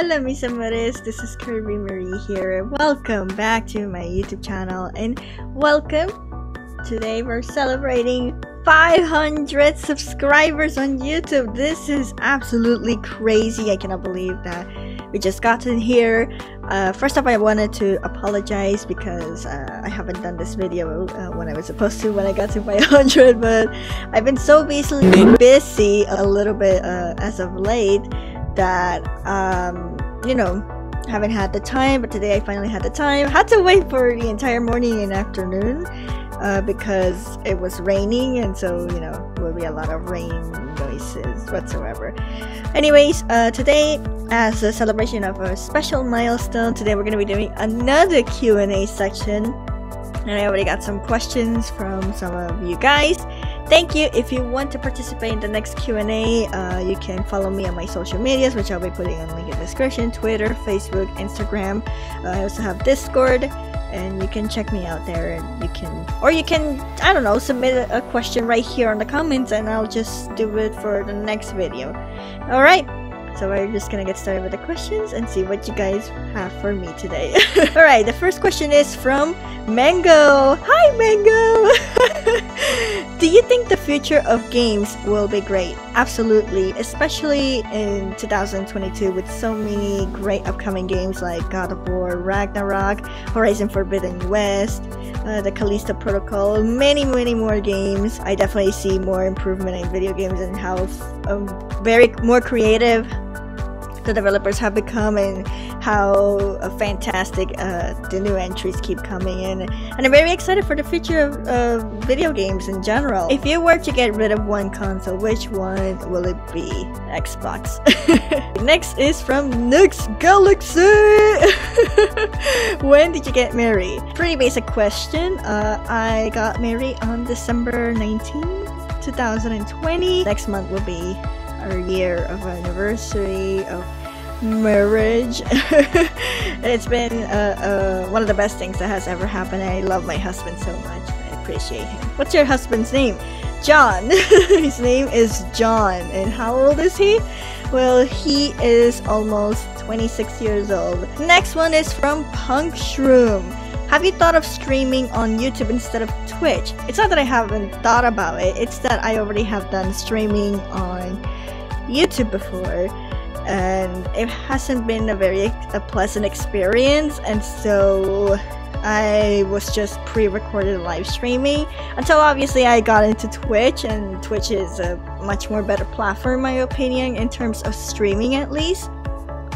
Hola mis amores, this is Kirby Marie here. Welcome back to my YouTube channel and welcome. Today we're celebrating 500 subscribers on YouTube. This is absolutely crazy. I cannot believe that we just gotten here. Uh, first off, I wanted to apologize because uh, I haven't done this video uh, when I was supposed to when I got to 500, but I've been so busy, busy a little bit uh, as of late that um, you know haven't had the time but today I finally had the time. Had to wait for the entire morning and afternoon uh, because it was raining and so you know will be a lot of rain noises whatsoever. Anyways uh, today as a celebration of a special milestone today we're going to be doing another Q&A section. And I already got some questions from some of you guys Thank you. If you want to participate in the next Q&A, uh, you can follow me on my social medias, which I'll be putting in the link in the description, Twitter, Facebook, Instagram. Uh, I also have Discord, and you can check me out there, and you can, or you can, I don't know, submit a, question right here on the comments, and I'll just do it for the next video. Alright, so we're just gonna get started with the questions and see what you guys have for me today. Alright, the first question is from Mango. Hi Mango! Do you think the future of games will be great? Absolutely, especially in 2022 with so many great upcoming games like God of War, Ragnarok, Horizon Forbidden West, uh, the Callisto Protocol, many, many more games. I definitely see more improvement in video games and how um, very more creative the developers have become and how uh, fantastic uh, the new entries keep coming in and I'm very excited for the future of video games in general. If you were to get rid of one console, which one will it be? Xbox. Next is from Nix Galaxy! when did you get married? Pretty basic question. Uh, I got married on December 19, 2020. Next month will be our year of anniversary of marriage. it's been uh, uh, one of the best things that has ever happened. I love my husband so much. I appreciate him. What's your husband's name? John. His name is John. And how old is he? Well, he is almost 26 years old. Next one is from Punk Shroom. Have you thought of streaming on YouTube instead of Twitch? It's not that I haven't thought about it, it's that I already have done streaming on YouTube before and it hasn't been a very a pleasant experience and so I was just pre-recorded live streaming until obviously I got into Twitch and Twitch is a much more better platform in my opinion in terms of streaming at least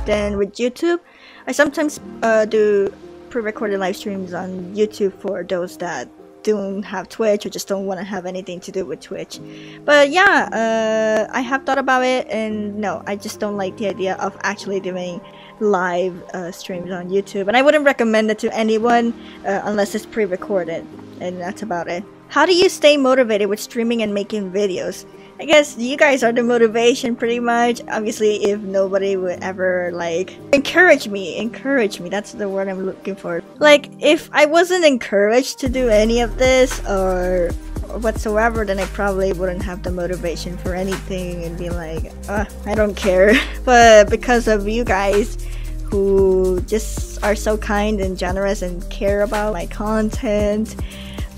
than with YouTube. I sometimes uh, do pre-recorded live streams on YouTube for those that don't have Twitch or just don't want to have anything to do with Twitch. But yeah, uh, I have thought about it and no, I just don't like the idea of actually doing live uh, streams on YouTube. And I wouldn't recommend it to anyone uh, unless it's pre-recorded. And that's about it. How do you stay motivated with streaming and making videos? I guess you guys are the motivation pretty much. Obviously, if nobody would ever like encourage me, encourage me, that's the word I'm looking for. Like, if I wasn't encouraged to do any of this or whatsoever, then I probably wouldn't have the motivation for anything and be like, uh, I don't care. But because of you guys who just are so kind and generous and care about my content,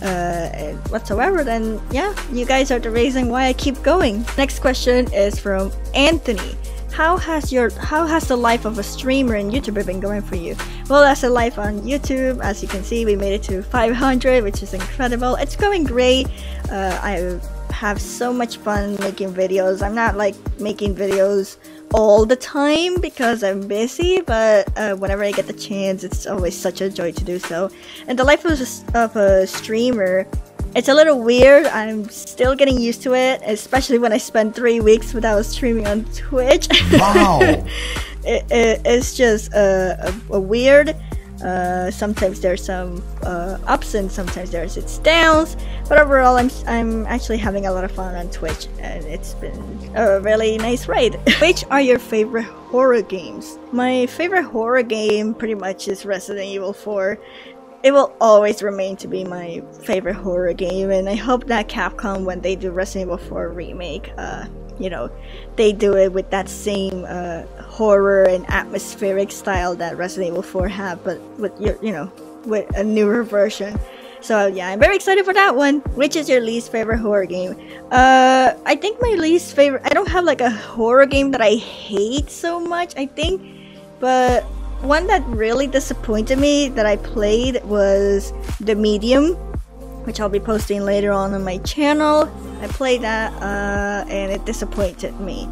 uh, whatsoever, then yeah, you guys are the reason why I keep going. Next question is from Anthony. How has your how has the life of a streamer and YouTuber been going for you? Well, as a life on YouTube, as you can see, we made it to 500, which is incredible. It's going great. Uh, I have so much fun making videos. I'm not like making videos all the time because I'm busy, but uh, whenever I get the chance, it's always such a joy to do so. And the life of a, of a streamer, it's a little weird. I'm still getting used to it, especially when I spent three weeks without streaming on Twitch. Wow! it, it, it's just a, a, a weird uh, sometimes there's some uh, ups and sometimes there's its downs, but overall I'm, I'm actually having a lot of fun on Twitch and it's been a really nice ride. Which are your favorite horror games? My favorite horror game pretty much is Resident Evil 4 it will always remain to be my favorite horror game and I hope that Capcom when they do Resident Evil 4 remake uh, you know, they do it with that same uh, horror and atmospheric style that Resident Evil 4 have, but with your, you know, with a newer version. So yeah, I'm very excited for that one. Which is your least favorite horror game? Uh, I think my least favorite. I don't have like a horror game that I hate so much. I think, but one that really disappointed me that I played was The Medium, which I'll be posting later on on my channel. I played that uh, and it disappointed me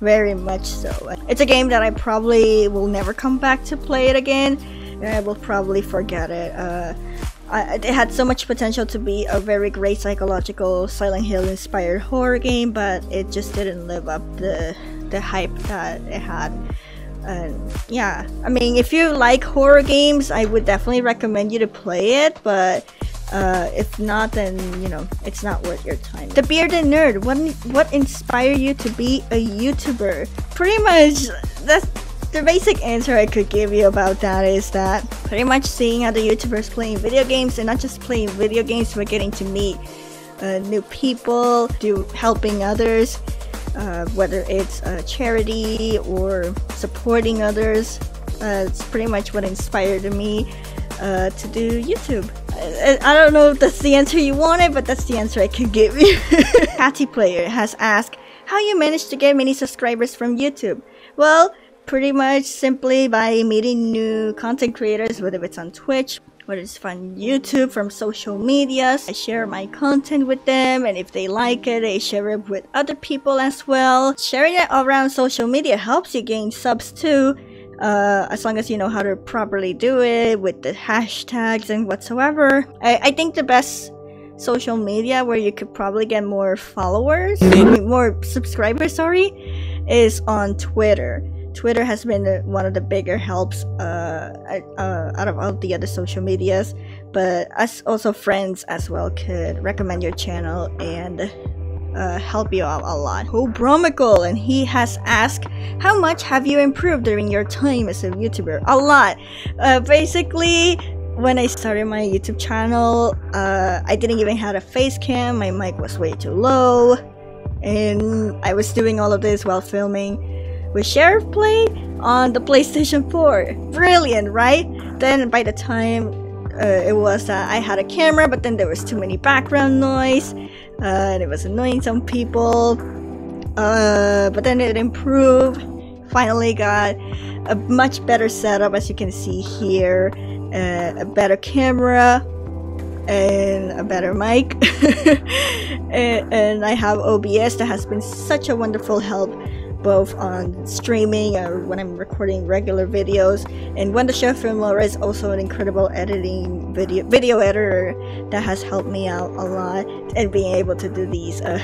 very much so. It's a game that I probably will never come back to play it again. And I will probably forget it. Uh, I, it had so much potential to be a very great psychological Silent Hill inspired horror game, but it just didn't live up the the hype that it had. And yeah, I mean, if you like horror games, I would definitely recommend you to play it, but uh, if not, then you know it's not worth your time. The bearded nerd. What what inspired you to be a YouTuber? Pretty much that's the basic answer I could give you about that is that pretty much seeing other YouTubers playing video games and not just playing video games, but getting to meet uh, new people, do helping others, uh, whether it's a charity or supporting others. Uh, it's pretty much what inspired me uh, to do YouTube. I, I, don't know if that's the answer you wanted, but that's the answer I can give you. Patty Player has asked how you managed to get many subscribers from YouTube. Well, pretty much simply by meeting new content creators, whether it's on Twitch, whether it's from YouTube, from social medias. I share my content with them, and if they like it, they share it with other people as well. Sharing it around social media helps you gain subs too. Uh, as long as you know how to properly do it with the hashtags and whatsoever. I, I think the best social media where you could probably get more followers, more subscribers, sorry, is on Twitter. Twitter has been one of the bigger helps uh, uh, out of all the other social medias, but us also friends as well could recommend your channel and uh, help you out a lot. Oh, Bromical, and he has asked, how much have you improved during your time as a YouTuber? A lot. Uh, basically, when I started my YouTube channel, uh, I didn't even have a face cam. My mic was way too low, and I was doing all of this while filming with Sheriff Play on the PlayStation 4. Brilliant, right? Then by the time uh, it was uh, I had a camera, but then there was too many background noise, and it was annoying some people. Uh, but then it improved. Finally got a much better setup, as you can see here, uh, a better camera, and a better mic. and, and I have OBS that has been such a wonderful help both on streaming or when I'm recording regular videos. And Wondershare Filmora is also an incredible editing video video editor that has helped me out a lot and being able to do these uh,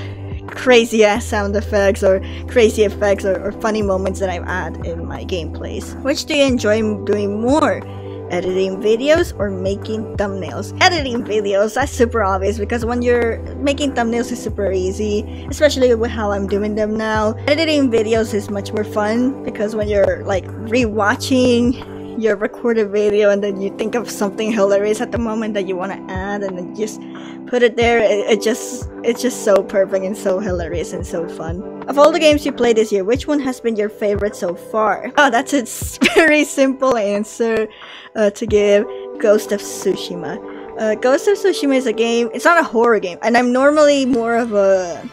crazy ass sound effects or crazy effects or, or funny moments that I've had in my gameplays. Which do you enjoy doing more? Editing videos or making thumbnails. Editing videos, that's super obvious because when you're making thumbnails is super easy, especially with how I'm doing them now. Editing videos is much more fun because when you're like rewatching your recorded video and then you think of something hilarious at the moment that you want to add and then just put it there. It, it, just it's just so perfect and so hilarious and so fun. Of all the games you played this year which one has been your favorite so far? Oh that's a very simple answer uh, to give. Ghost of tsushima. Uh, ghost of tsushima is a game it's not a horror game and i'm normally more of a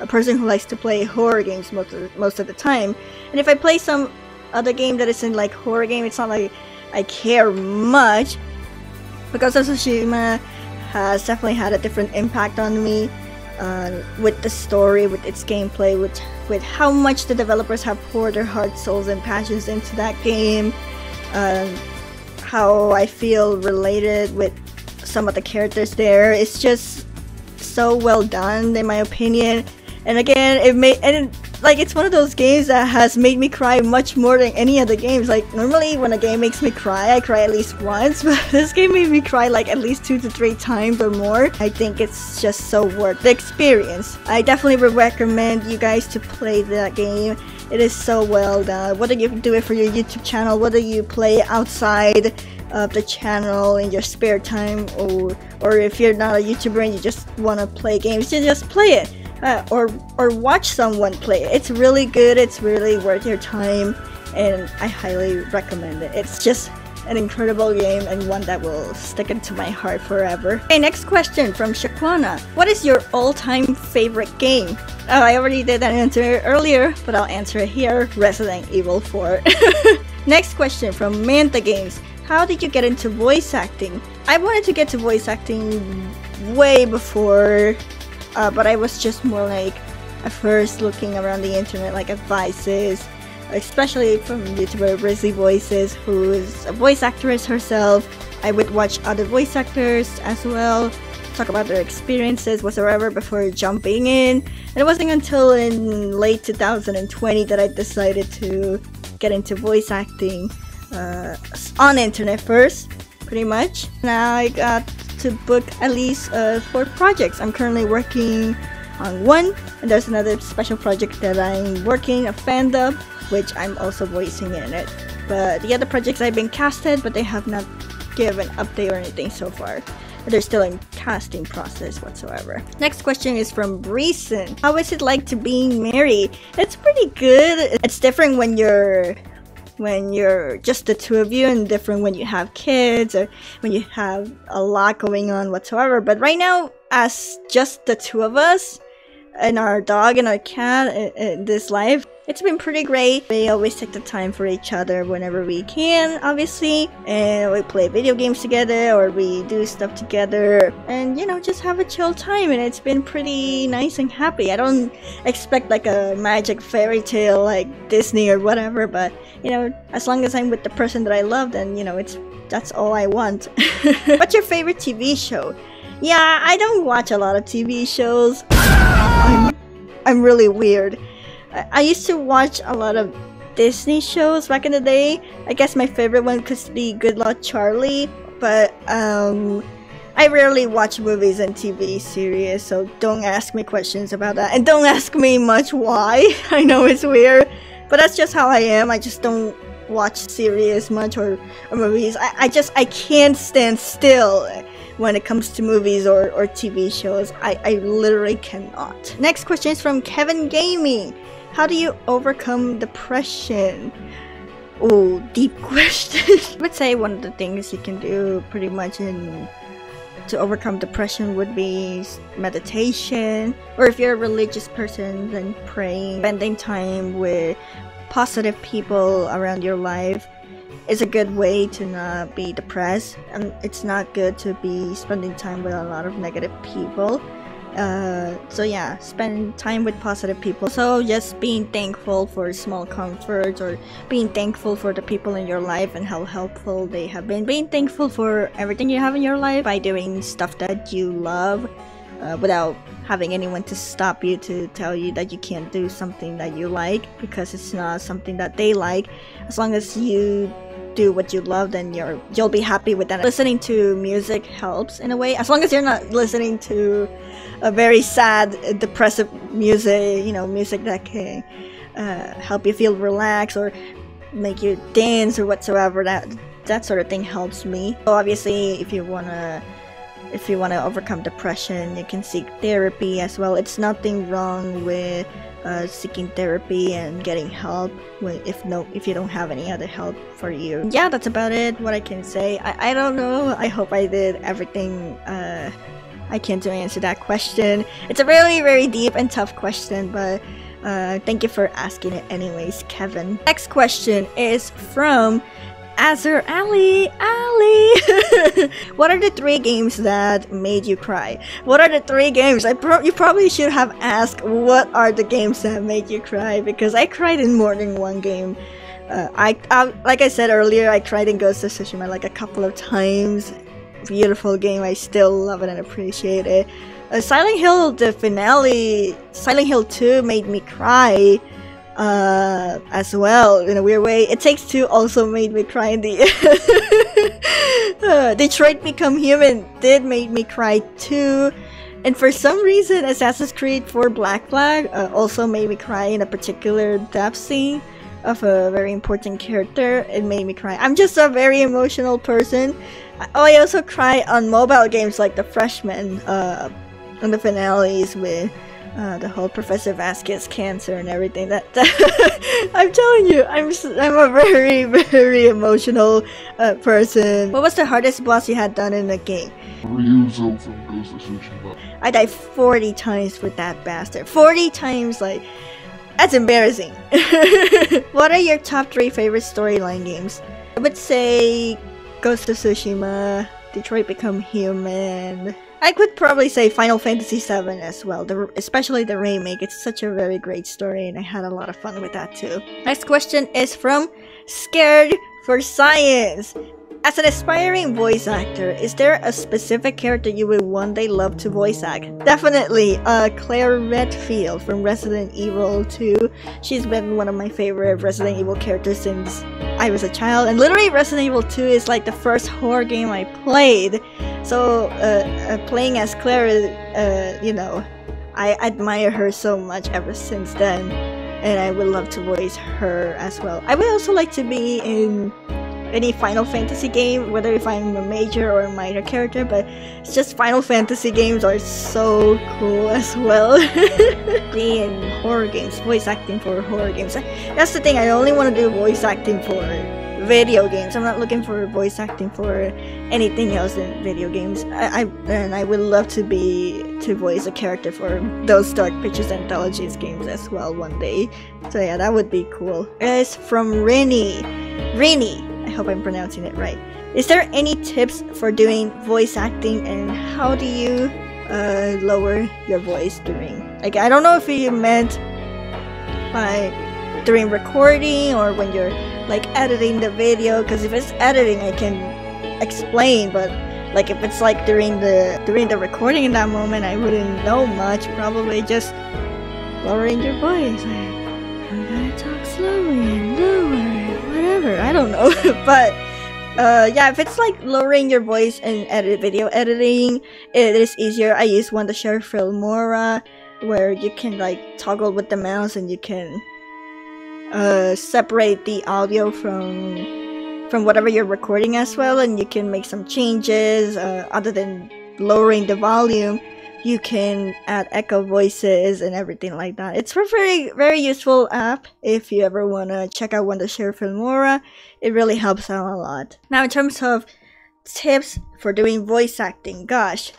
a person who likes to play horror games most of most of the time. And if i play some other game that isn't like horror game. It's not like I care much because of Tsushima has definitely had a different impact on me uh, with the story, with its gameplay, with with how much the developers have poured their heart, souls, and passions into that game. Uh, how I feel related with some of the characters there. It's just so well done, in my opinion. And again, it made and like it's one of those games that has made me cry much more than any other games. Like normally when a game makes me cry, I cry at least once, but this game made me cry like at least two to three times or more. I think it's just so worth the experience. I definitely would recommend you guys to play that game. It is so well done. Whether you do it for your YouTube channel, whether you play outside of the channel in your spare time, or or if you're not a YouTuber and you just want to play games, you just play it uh, or or watch someone play. It's really good. It's really worth your time, and I highly recommend it. It's just an incredible game and one that will stick into my heart forever. Okay, next question from Shakwana. What is your all-time favorite game? Oh, I already did that answer earlier, but I'll answer it here. Resident Evil 4. next question from Manta Games. How did you get into voice acting? I wanted to get to voice acting way before, uh, but I was just more like at first looking around the internet like advices especially from YouTuber Brizzy Voices, who is a voice actress herself. I would watch other voice actors as well, talk about their experiences whatsoever before jumping in. And it wasn't until in late 2020 that I decided to get into voice acting uh, on internet first, pretty much. Now I got to book at least uh, four projects. I'm currently working on one, and there's another special project that I'm working, a fandom which I'm also voicing in it. But the other projects I've been casted, but they have not given update or anything so far. They're still in casting process whatsoever. Next question is from Breeson. How is it like to be married? It's pretty good. It's different when you're when you're just the two of you and different when you have kids or when you have a lot going on whatsoever. But right now, as just the two of us, and our dog and our cat in, in, this life. It's been pretty great. We always take the time for each other whenever we can, obviously. And we play video games together or we do stuff together and, you know, just have a chill time. And it's been pretty nice and happy. I don't expect like a magic fairy tale like Disney or whatever, but, you know, as long as I'm with the person that I love, then, you know, it's that's all I want. What's your favorite TV show? Yeah, I don't watch a lot of TV shows. I'm, I'm really weird. I, I used to watch a lot of Disney shows back in the day. I guess my favorite one could be Good Luck Charlie, but um, I rarely watch movies and TV series, so don't ask me questions about that. And don't ask me much why. I know it's weird, but that's just how I am. I just don't watch series much or, or movies. I, I just I can't stand still when it comes to movies or, or TV shows. I, I literally cannot. Next question is from Kevin Gaming. How do you overcome depression? Oh, deep question. I would say one of the things you can do pretty much in to overcome depression would be meditation or if you're a religious person then praying spending time with positive people around your life is a good way to not be depressed and it's not good to be spending time with a lot of negative people. Uh, so yeah spend time with positive people. So just being thankful for small comforts or being thankful for the people in your life and how helpful they have been. Being thankful for everything you have in your life by doing stuff that you love uh, without having anyone to stop you to tell you that you can't do something that you like because it's not something that they like as long as you do what you love, then you're you'll be happy with that. Listening to music helps in a way, as long as you're not listening to a very sad, depressive music. You know, music that can uh, help you feel relaxed or make you dance or whatsoever. That that sort of thing helps me. So obviously, if you wanna if you want to overcome depression, you can seek therapy as well. It's nothing wrong with uh, seeking therapy and getting help when, if no if you don't have any other help for you. Yeah, that's about it. What I can say. I, I don't know. I hope I did everything uh, I can to answer that question. It's a really very deep and tough question, but. Uh, thank you for asking it anyways, Kevin. Next question is from Azur Ali, Ali. what are the three games that made you cry? What are the three games? I pro you probably should have asked what are the games that made you cry because I cried in more than one game. Uh, I, I, like I said earlier, I cried in Ghost of Tsushima like a couple of times. Beautiful game. I still love it and appreciate it. Uh, Silent Hill, the finale, Silent Hill 2 made me cry uh, as well in a weird way. It Takes Two also made me cry in the Detroit Become Human did make me cry too. And for some reason, Assassin's Creed 4 Black Flag uh, also made me cry in a particular death scene of a very important character. It made me cry. I'm just a very emotional person. Oh, I also cry on mobile games like The Freshman, uh, on the finales with uh, the whole Professor Vasquez cancer and everything. That, that I'm telling you, I'm I'm a very very emotional uh, person. What was the hardest boss you had done in the game? I died 40 times with that bastard. 40 times, like that's embarrassing. what are your top three favorite storyline games? I would say Ghost of Tsushima, Detroit Become Human. I could probably say Final Fantasy VII as well, the, especially the remake. It's such a very great story, and I had a lot of fun with that too. Next question is from Scared for Science. As an aspiring voice actor, is there a specific character you would one day love to voice act? Definitely, uh, Claire Redfield from Resident Evil 2. She's been one of my favorite Resident Evil characters since I was a child, and literally Resident Evil 2 is like the first horror game I played. So, uh, uh, playing as Claire, uh, you know, I admire her so much ever since then, and I would love to voice her as well. I would also like to be in any Final Fantasy game, whether if I'm a major or a minor character, but it's just Final Fantasy games are so cool as well. Being in horror games, voice acting for horror games. That's the thing, I only want to do voice acting for video games. I'm not looking for voice acting for anything else in video games. I, I and I would love to be to voice a character for those Dark Pictures Anthologies games as well one day. So yeah, that would be cool. It's from Rini. Rini, I hope I'm pronouncing it right. Is there any tips for doing voice acting and how do you uh, lower your voice during? Like, I don't know if you meant by during recording or when you're like editing the video, because if it's editing, I can explain, but like if it's like during the during the recording in that moment, I wouldn't know much. Probably just lowering your voice. Whatever. I don't know, but uh, yeah, if it's like lowering your voice and edit video editing, it is easier. I use Wondershare Filmora, where you can like toggle with the mouse and you can uh, separate the audio from from whatever you're recording as well, and you can make some changes. Uh, other than lowering the volume, you can add echo voices and everything like that. It's a very very useful app if you ever wanna check out Wondershare Filmora. It really helps out a lot. Now, in terms of tips for doing voice acting, gosh,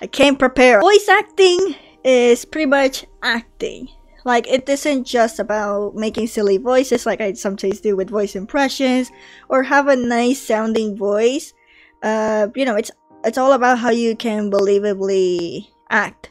I came prepared. Voice acting is pretty much acting. Like it isn't just about making silly voices like I sometimes do with voice impressions or have a nice sounding voice. Uh, you know, it's it's all about how you can believably act.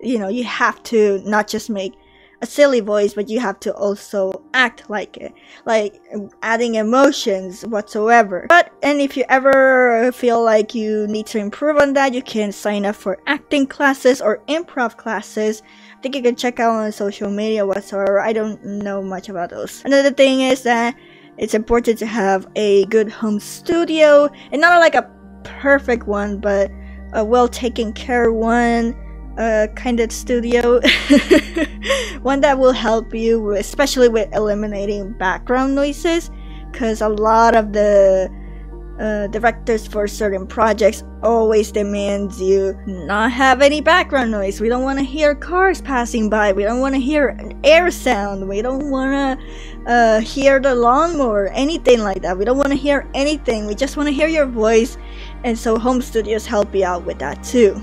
You know, you have to not just make a silly voice, but you have to also act like it, like adding emotions whatsoever. But and if you ever feel like you need to improve on that, you can sign up for acting classes or improv classes. I think you can check out on social media whatsoever. I don't know much about those. Another thing is that it's important to have a good home studio and not like a perfect one, but a well taken care one uh, kind of studio. one that will help you, especially with eliminating background noises, because a lot of the uh, directors for certain projects always demands you not have any background noise. We don't want to hear cars passing by. We don't want to hear air sound. We don't want to uh, hear the lawnmower, anything like that. We don't want to hear anything. We just want to hear your voice. And so home studios help you out with that too.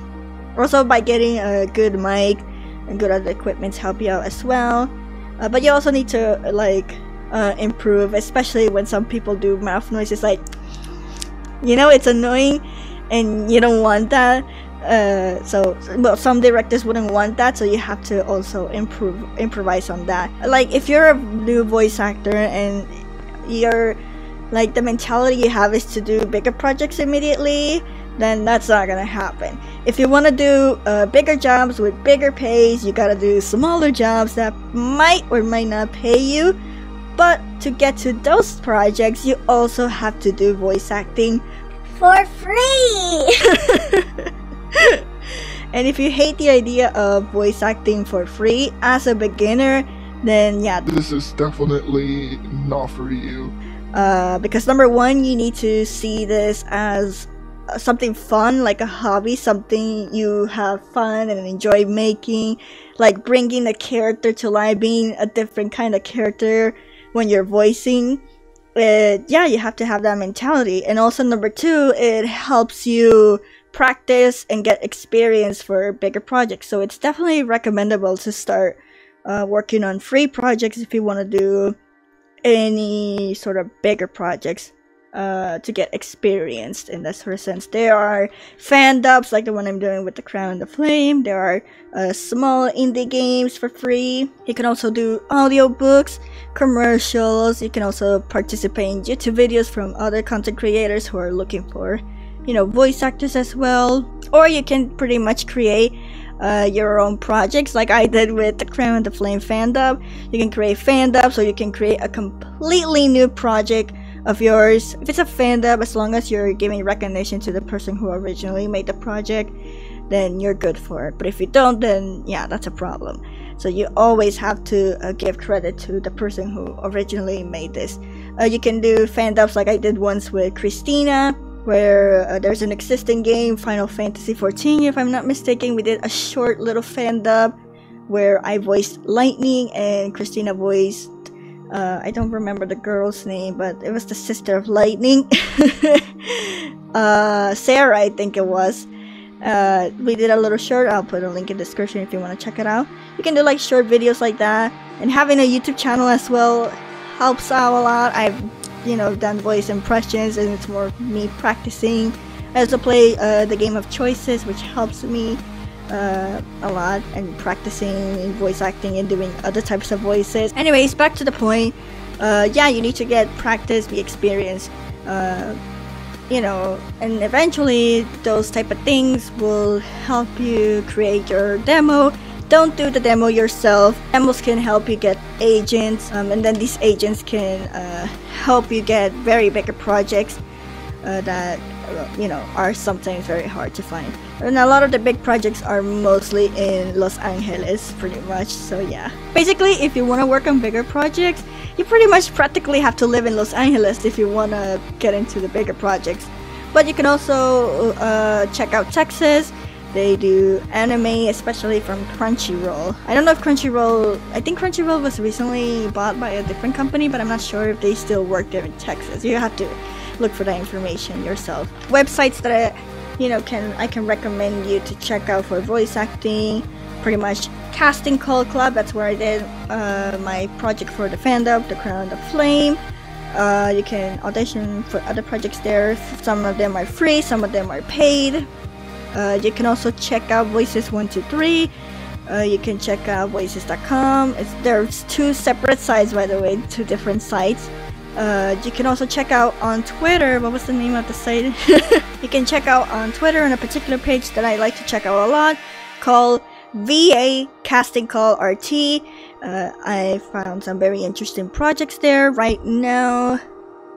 Also, by getting a good mic and good other equipment help you out as well. Uh, but you also need to like uh, improve, especially when some people do mouth noises like, you know, it's annoying, and you don't want that. Uh, so, well, some directors wouldn't want that, so you have to also improve, improvise on that. Like, if you're a new voice actor and you're like the mentality you have is to do bigger projects immediately then that's not gonna happen. If you want to do uh, bigger jobs with bigger pays, you gotta do smaller jobs that might or might not pay you. But to get to those projects, you also have to do voice acting for free. and if you hate the idea of voice acting for free as a beginner, then yeah, this is definitely not for you. Uh, because number one, you need to see this as uh, something fun, like a hobby, something you have fun and enjoy making, like bringing a character to life, being a different kind of character when you're voicing. It, yeah, you have to have that mentality. And also, number two, it helps you practice and get experience for bigger projects. So, it's definitely recommendable to start uh, working on free projects if you want to do any sort of bigger projects uh, to get experienced in that sort of sense. There are fan dubs like the one I'm doing with the Crown and the Flame. There are uh, small indie games for free. You can also do audiobooks, commercials. You can also participate in YouTube videos from other content creators who are looking for, you know, voice actors as well. Or you can pretty much create uh, your own projects like I did with the Crown and the Flame fan dub. You can create fan dubs or you can create a completely new project of yours. If it's a fan dub, as long as you're giving recognition to the person who originally made the project, then you're good for it. But if you don't, then yeah, that's a problem. So you always have to uh, give credit to the person who originally made this. Uh, you can do fan dubs like I did once with Christina, where uh, there's an existing game, Final Fantasy XIV, if I'm not mistaken. We did a short little fan dub where I voiced Lightning and Christina voiced uh, I don't remember the girl's name, but it was the sister of Lightning. uh, Sarah, I think it was. Uh, we did a little short. I'll put a link in the description if you want to check it out. You can do like short videos like that, and having a YouTube channel as well helps out a lot. I've, you know, done voice impressions, and it's more me practicing. I also play uh, the game of choices, which helps me uh, a lot and practicing voice acting and doing other types of voices. Anyways, back to the point. Uh, yeah, you need to get practice, be experienced, uh, you know, and eventually those type of things will help you create your demo. Don't do the demo yourself. Demos can help you get agents, um, and then these agents can uh, help you get very bigger projects uh, that you know are sometimes very hard to find. And a lot of the big projects are mostly in los angeles pretty much so yeah. Basically if you want to work on bigger projects you pretty much practically have to live in los angeles if you want to get into the bigger projects. But you can also uh, check out texas they do anime especially from crunchyroll i don't know if crunchyroll i think crunchyroll was recently bought by a different company but i'm not sure if they still work there in texas you have to look for that information yourself. Websites that I, you know, can I can recommend you to check out for voice acting. Pretty much Casting Call Club. That's where I did uh, my project for the fandom, The Crown of Flame. Uh, you can audition for other projects there. Some of them are free, some of them are paid. Uh, you can also check out Voices123. Uh, you can check out voices.com. It's, there's two separate sites, by the way, two different sites. Uh, you can also check out on Twitter. What was the name of the site? you can check out on Twitter on a particular page that I like to check out a lot called VA Casting Call RT. Uh, I found some very interesting projects there. Right now,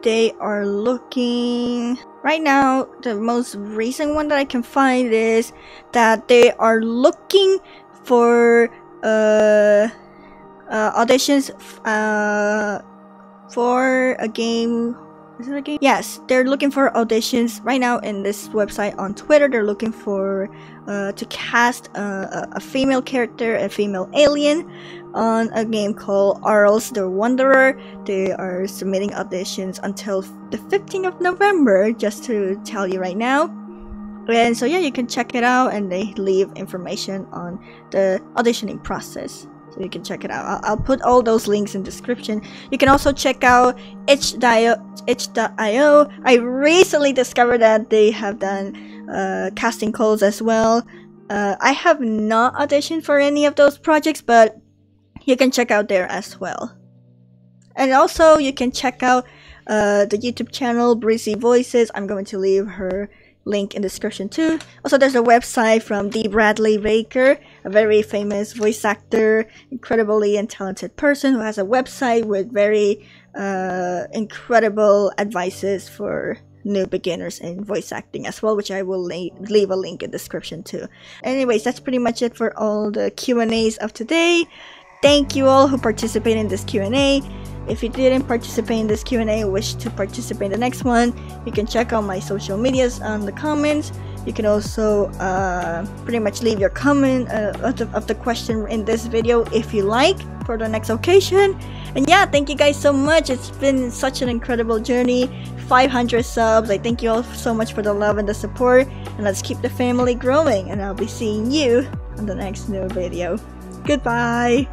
they are looking. Right now, the most recent one that I can find is that they are looking for uh, uh auditions. Uh, for a game is it? Yes, they're looking for auditions right now in this website on Twitter. They're looking for uh, to cast a, a, female character, a female alien, on a game called Arles the Wanderer. They are submitting auditions until the 15th of November, just to tell you right now. And so yeah, you can check it out, and they leave information on the auditioning process so you can check it out. I'll, I'll put all those links in description. You can also check out itch.io. I recently discovered that they have done uh, casting calls as well. Uh, I have not auditioned for any of those projects, but you can check out there as well. And also, you can check out uh, the YouTube channel Brizzy Voices. I'm going to leave her link in the description too. Also, there's a website from Dee Bradley Baker, a very famous voice actor, incredibly and talented person who has a website with very uh, incredible advices for new beginners in voice acting as well, which I will leave a link in description too. Anyways, that's pretty much it for all the Q&As of today. Thank you all who participated in this Q&A. If you didn't participate in this Q&A wish to participate in the next one, you can check out my social medias on the comments. You can also uh, pretty much leave your comment uh, of, the, of the question in this video if you like for the next occasion. And yeah, thank you guys so much. It's been such an incredible journey. 500 subs. I thank you all so much for the love and the support. And let's keep the family growing. And I'll be seeing you on the next new video. Goodbye.